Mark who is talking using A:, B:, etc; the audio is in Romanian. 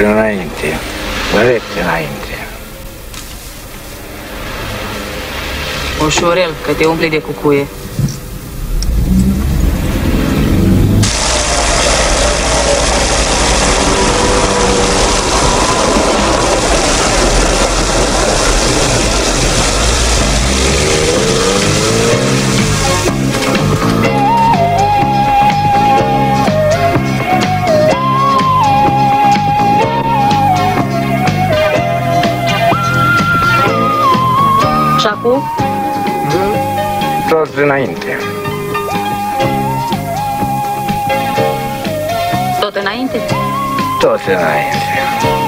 A: Înainte. Drept înainte.
B: Ușurel, că te umpli de cucuie. Și acum?
A: Tot înainte.
B: Tot înainte?
A: Tot înainte.